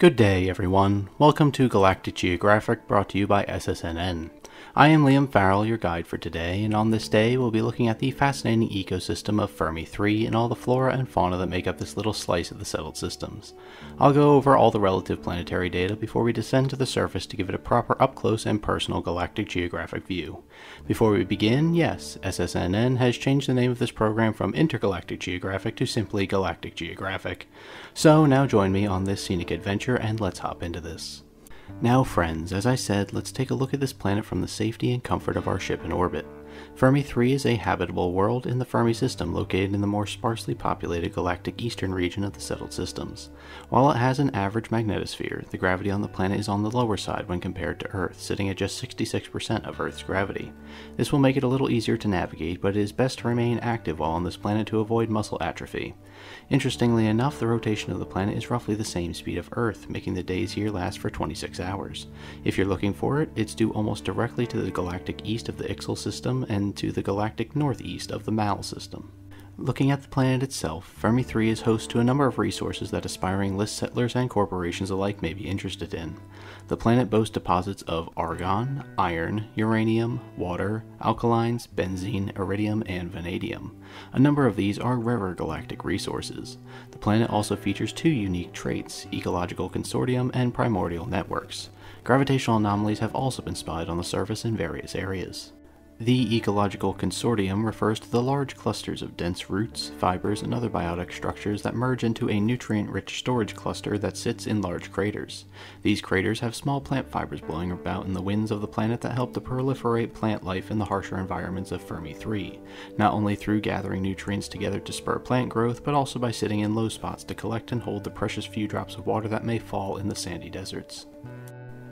Good day, everyone. Welcome to Galactic Geographic, brought to you by SSNN. I am Liam Farrell, your guide for today, and on this day we'll be looking at the fascinating ecosystem of Fermi 3 and all the flora and fauna that make up this little slice of the settled systems. I'll go over all the relative planetary data before we descend to the surface to give it a proper up close and personal galactic geographic view. Before we begin, yes, SSNN has changed the name of this program from Intergalactic Geographic to simply Galactic Geographic. So now join me on this scenic adventure and let's hop into this. Now, friends, as I said, let's take a look at this planet from the safety and comfort of our ship in orbit. Fermi 3 is a habitable world in the Fermi system located in the more sparsely populated galactic eastern region of the settled systems. While it has an average magnetosphere, the gravity on the planet is on the lower side when compared to Earth, sitting at just 66% of Earth's gravity. This will make it a little easier to navigate, but it is best to remain active while on this planet to avoid muscle atrophy. Interestingly enough, the rotation of the planet is roughly the same speed of Earth, making the days here last for 26 hours. If you're looking for it, it's due almost directly to the galactic east of the Ixel system and to the galactic northeast of the Mal system. Looking at the planet itself, Fermi 3 is host to a number of resources that aspiring list settlers and corporations alike may be interested in. The planet boasts deposits of argon, iron, uranium, water, alkalines, benzene, iridium, and vanadium. A number of these are rarer galactic resources. The planet also features two unique traits ecological consortium and primordial networks. Gravitational anomalies have also been spotted on the surface in various areas. The ecological consortium refers to the large clusters of dense roots, fibers, and other biotic structures that merge into a nutrient rich storage cluster that sits in large craters. These craters have small plant fibers blowing about in the winds of the planet that help to proliferate plant life in the harsher environments of Fermi 3, not only through gathering nutrients together to spur plant growth, but also by sitting in low spots to collect and hold the precious few drops of water that may fall in the sandy deserts.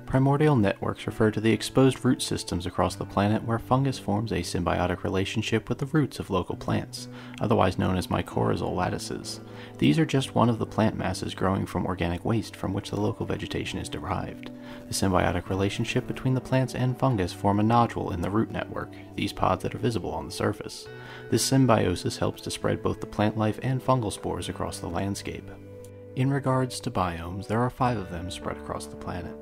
Primordial networks refer to the exposed root systems across the planet where fungus forms a symbiotic relationship with the roots of local plants, otherwise known as mycorrhizal lattices. These are just one of the plant masses growing from organic waste from which the local vegetation is derived. The symbiotic relationship between the plants and fungus form a nodule in the root network, these pods that are visible on the surface. This symbiosis helps to spread both the plant life and fungal spores across the landscape. In regards to biomes, there are five of them spread across the planet.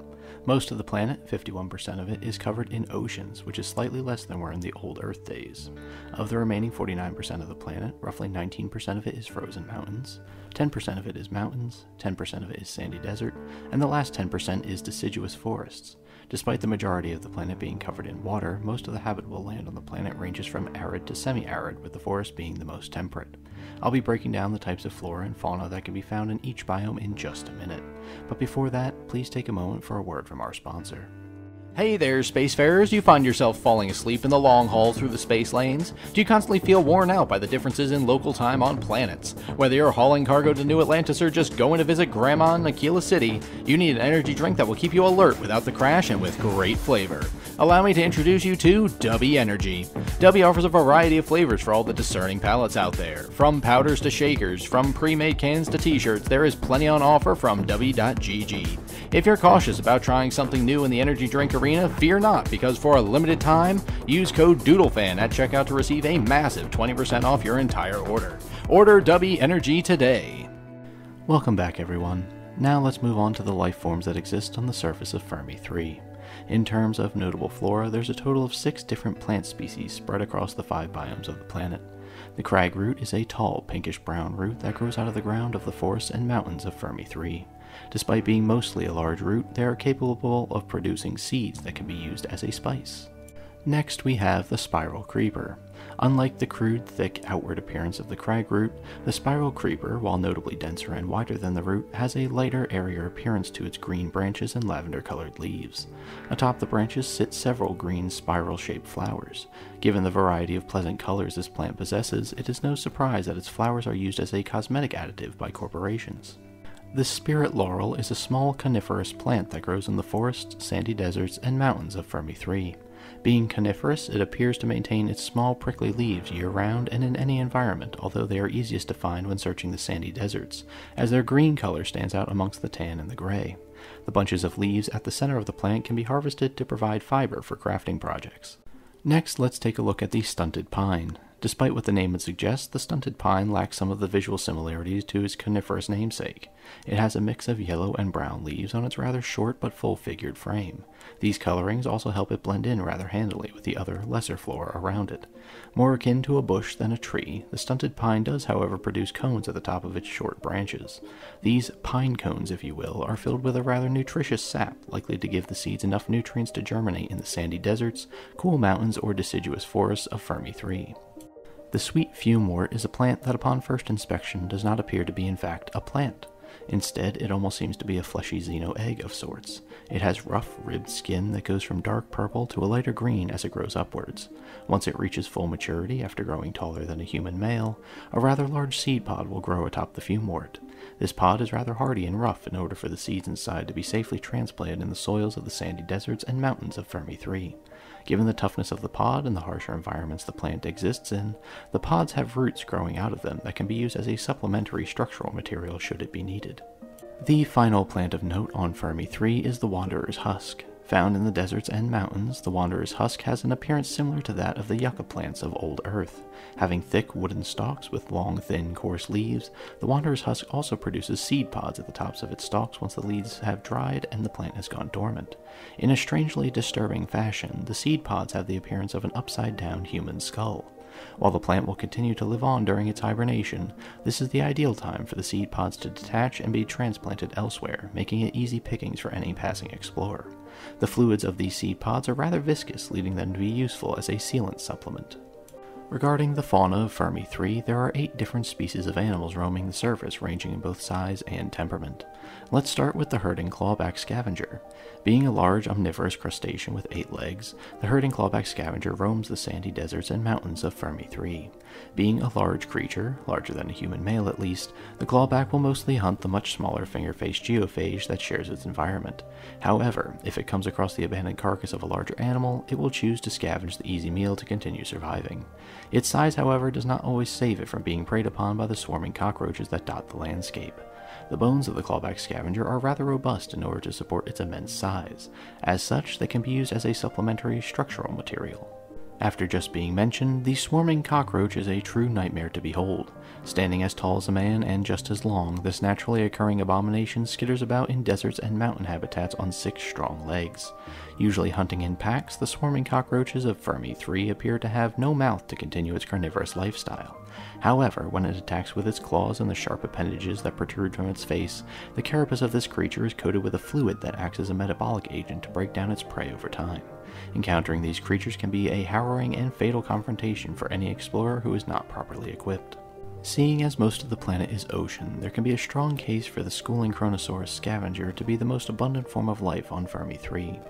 Most of the planet, 51% of it, is covered in oceans, which is slightly less than were in the old Earth days. Of the remaining 49% of the planet, roughly 19% of it is frozen mountains, 10% of it is mountains, 10% of it is sandy desert, and the last 10% is deciduous forests. Despite the majority of the planet being covered in water, most of the habitable land on the planet ranges from arid to semi arid, with the forest being the most temperate. I'll be breaking down the types of flora and fauna that can be found in each biome in just a minute. But before that, please take a moment for a word from our sponsor. Hey there, spacefarers! You find yourself falling asleep in the long haul through the space lanes? Do you constantly feel worn out by the differences in local time on planets? Whether you're hauling cargo to New Atlantis or just going to visit Grandma in Aquila City, you need an energy drink that will keep you alert without the crash and with great flavor. Allow me to introduce you to Dubby Energy. Dubby offers a variety of flavors for all the discerning palates out there. From powders to shakers, from pre-made cans to t-shirts, there is plenty on offer from Dubby.gg. If you're cautious about trying something new in the energy drink arena, fear not, because for a limited time, use code DoodleFan at checkout to receive a massive 20% off your entire order. Order Dubby Energy today. Welcome back, everyone. Now let's move on to the life forms that exist on the surface of Fermi 3. In terms of notable flora, there's a total of six different plant species spread across the five biomes of the planet. The crag root is a tall, pinkish brown root that grows out of the ground of the forests and mountains of Fermi 3. Despite being mostly a large root, they are capable of producing seeds that can be used as a spice. Next, we have the spiral creeper. Unlike the crude, thick outward appearance of the crag root, the spiral creeper, while notably denser and wider than the root, has a lighter, airier appearance to its green branches and lavender colored leaves. Atop the branches sit several green spiral shaped flowers. Given the variety of pleasant colors this plant possesses, it is no surprise that its flowers are used as a cosmetic additive by corporations. The spirit laurel is a small coniferous plant that grows in the forests, sandy deserts, and mountains of Fermi 3. Being coniferous, it appears to maintain its small prickly leaves year round and in any environment, although they are easiest to find when searching the sandy deserts, as their green color stands out amongst the tan and the gray. The bunches of leaves at the center of the plant can be harvested to provide fiber for crafting projects. Next, let's take a look at the stunted pine. Despite what the name would suggest, the stunted pine lacks some of the visual similarities to its coniferous namesake. It has a mix of yellow and brown leaves on its rather short but full figured frame. These colorings also help it blend in rather handily with the other, lesser flora around it. More akin to a bush than a tree, the stunted pine does, however, produce cones at the top of its short branches. These pine cones, if you will, are filled with a rather nutritious sap, likely to give the seeds enough nutrients to germinate in the sandy deserts, cool mountains, or deciduous forests of Fermi 3. The sweet fumewort is a plant that upon first inspection does not appear to be in fact a plant. Instead, it almost seems to be a fleshy xeno egg of sorts. It has rough, ribbed skin that goes from dark purple to a lighter green as it grows upwards. Once it reaches full maturity after growing taller than a human male, a rather large seed pod will grow atop the fumewort. This pod is rather hardy and rough in order for the seeds inside to be safely transplanted in the soils of the sandy deserts and mountains of Fermi 3. Given the toughness of the pod and the harsher environments the plant exists in, the pods have roots growing out of them that can be used as a supplementary structural material should it be needed. The final plant of note on Fermi 3 is the Wanderer's Husk. Found in the deserts and mountains, the wanderer's husk has an appearance similar to that of the yucca plants of old Earth. Having thick wooden stalks with long, thin, coarse leaves, the wanderer's husk also produces seed pods at the tops of its stalks once the leaves have dried and the plant has gone dormant. In a strangely disturbing fashion, the seed pods have the appearance of an upside down human skull. While the plant will continue to live on during its hibernation, this is the ideal time for the seed pods to detach and be transplanted elsewhere, making it easy pickings for any passing explorer. The fluids of these seed pods are rather viscous, leading them to be useful as a sealant supplement. Regarding the fauna of Fermi 3, there are eight different species of animals roaming the surface, ranging in both size and temperament. Let's start with the herding clawback scavenger. Being a large omnivorous crustacean with eight legs, the herding clawback scavenger roams the sandy deserts and mountains of Fermi 3. Being a large creature, larger than a human male at least, the clawback will mostly hunt the much smaller finger-faced geophage that shares its environment. However, if it comes across the abandoned carcass of a larger animal, it will choose to scavenge the easy meal to continue surviving. Its size, however, does not always save it from being preyed upon by the swarming cockroaches that dot the landscape. The bones of the clawback scavenger are rather robust in order to support its immense size. As such, they can be used as a supplementary structural material. After just being mentioned, the swarming cockroach is a true nightmare to behold. Standing as tall as a man and just as long, this naturally occurring abomination skitters about in deserts and mountain habitats on six strong legs. Usually hunting in packs, the swarming cockroaches of Fermi 3 appear to have no mouth to continue its carnivorous lifestyle. However, when it attacks with its claws and the sharp appendages that protrude from its face, the carapace of this creature is coated with a fluid that acts as a metabolic agent to break down its prey over time. Encountering these creatures can be a harrowing and fatal confrontation for any explorer who is not properly equipped. Seeing as most of the planet is ocean, there can be a strong case for the schooling Kronosaurus scavenger to be the most abundant form of life on Fermi 3.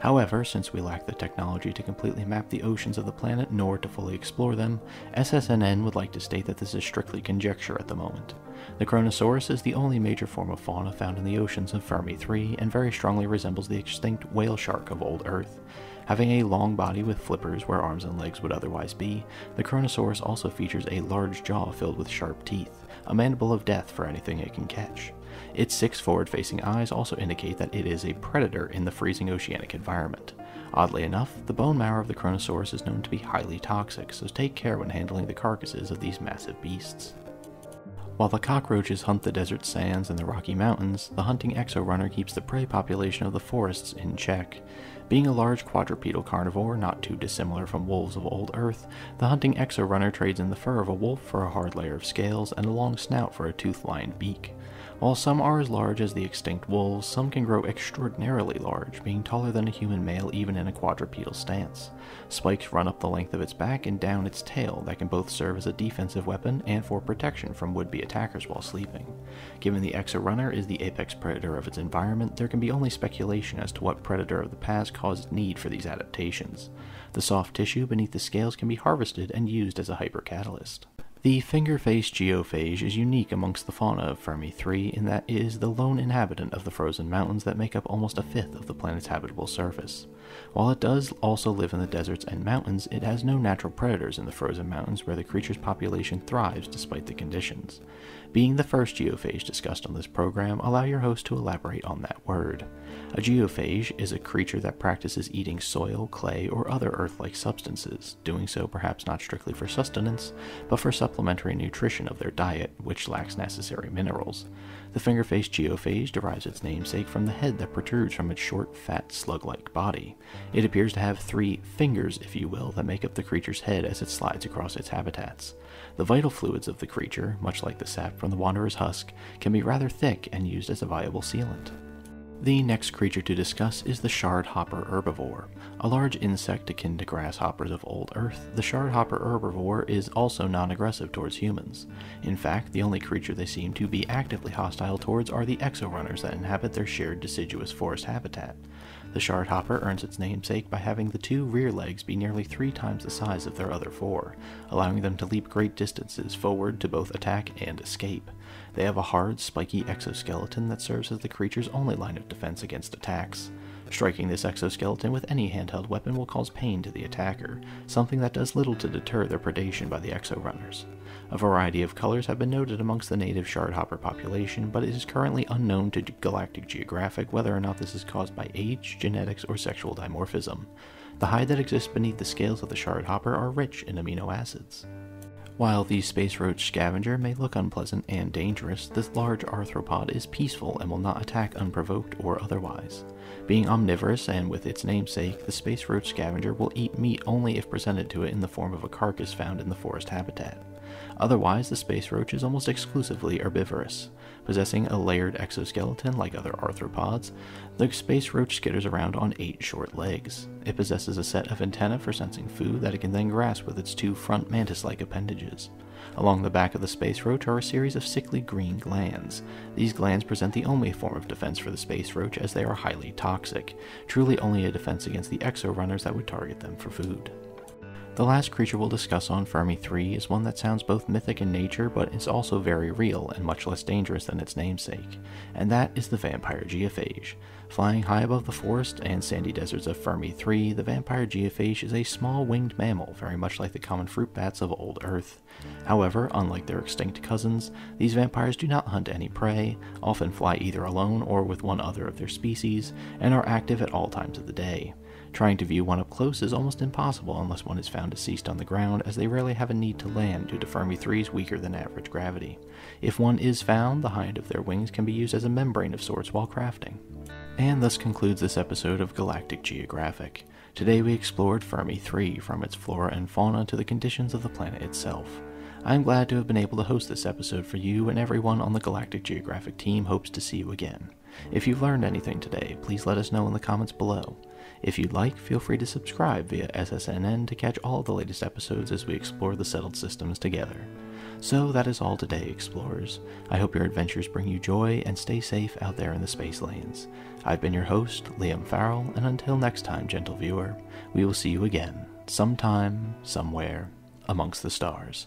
However, since we lack the technology to completely map the oceans of the planet nor to fully explore them, SSNN would like to state that this is strictly conjecture at the moment. The Kronosaurus is the only major form of fauna found in the oceans of Fermi 3 and very strongly resembles the extinct whale shark of old Earth. Having a long body with flippers where arms and legs would otherwise be, the Kronosaurus also features a large jaw filled with sharp teeth, a mandible of death for anything it can catch. Its six forward facing eyes also indicate that it is a predator in the freezing oceanic environment. Oddly enough, the bone marrow of the Kronosaurus is known to be highly toxic, so take care when handling the carcasses of these massive beasts. While the cockroaches hunt the desert sands and the Rocky Mountains, the hunting exorunner keeps the prey population of the forests in check. Being a large quadrupedal carnivore, not too dissimilar from wolves of old Earth, the hunting exorunner trades in the fur of a wolf for a hard layer of scales and a long snout for a tooth-lined beak. While some are as large as the extinct wolves, some can grow extraordinarily large, being taller than a human male even in a quadrupedal stance. Spikes run up the length of its back and down its tail that can both serve as a defensive weapon and for protection from would-be attackers while sleeping. Given the exorunner is the apex predator of its environment, there can be only speculation as to what predator of the past caused need for these adaptations. The soft tissue beneath the scales can be harvested and used as a hypercatalyst. The finger-faced geophage is unique amongst the fauna of Fermi 3 in that it is the lone inhabitant of the frozen mountains that make up almost a fifth of the planet's habitable surface. While it does also live in the deserts and mountains, it has no natural predators in the frozen mountains where the creature's population thrives despite the conditions. Being the first geophage discussed on this program, allow your host to elaborate on that word. A geophage is a creature that practices eating soil, clay, or other earth like substances, doing so perhaps not strictly for sustenance, but for supplementary nutrition of their diet, which lacks necessary minerals. The finger faced geophage derives its namesake from the head that protrudes from its short, fat, slug like body. It appears to have three fingers, if you will, that make up the creature's head as it slides across its habitats. The vital fluids of the creature, much like the sap from the wanderer's husk, can be rather thick and used as a viable sealant. The next creature to discuss is the shard hopper herbivore. A large insect akin to grasshoppers of old Earth, the shard hopper herbivore is also non aggressive towards humans. In fact, the only creature they seem to be actively hostile towards are the exorunners that inhabit their shared deciduous forest habitat. The shard hopper earns its namesake by having the two rear legs be nearly three times the size of their other four, allowing them to leap great distances forward to both attack and escape. They have a hard, spiky exoskeleton that serves as the creature's only line of defense against attacks. Striking this exoskeleton with any handheld weapon will cause pain to the attacker, something that does little to deter their predation by the exorunners. A variety of colors have been noted amongst the native shardhopper population, but it is currently unknown to Galactic Geographic whether or not this is caused by age, genetics, or sexual dimorphism. The hide that exists beneath the scales of the shardhopper are rich in amino acids. While the space roach scavenger may look unpleasant and dangerous, this large arthropod is peaceful and will not attack unprovoked or otherwise. Being omnivorous and with its namesake, the space roach scavenger will eat meat only if presented to it in the form of a carcass found in the forest habitat. Otherwise, the space roach is almost exclusively herbivorous. Possessing a layered exoskeleton like other arthropods, the space roach skitters around on eight short legs. It possesses a set of antennae for sensing food that it can then grasp with its two front mantis like appendages. Along the back of the space roach are a series of sickly green glands. These glands present the only form of defense for the space roach as they are highly toxic, truly only a defense against the exorunners that would target them for food. The last creature we'll discuss on Fermi 3 is one that sounds both mythic in nature but is also very real and much less dangerous than its namesake, and that is the vampire geophage. Flying high above the forest and sandy deserts of Fermi 3, the vampire geophage is a small winged mammal, very much like the common fruit bats of old Earth. However, unlike their extinct cousins, these vampires do not hunt any prey, often fly either alone or with one other of their species, and are active at all times of the day. Trying to view one up close is almost impossible unless one is found deceased on the ground, as they rarely have a need to land due to Fermi 3's weaker than average gravity. If one is found, the hide of their wings can be used as a membrane of sorts while crafting. And thus concludes this episode of Galactic Geographic. Today we explored Fermi 3 from its flora and fauna to the conditions of the planet itself. I am glad to have been able to host this episode for you, and everyone on the Galactic Geographic team hopes to see you again. If you've learned anything today, please let us know in the comments below. If you'd like, feel free to subscribe via SSNN to catch all the latest episodes as we explore the settled systems together. So that is all today, explorers. I hope your adventures bring you joy and stay safe out there in the space lanes. I've been your host, Liam Farrell, and until next time, gentle viewer, we will see you again, sometime, somewhere, amongst the stars.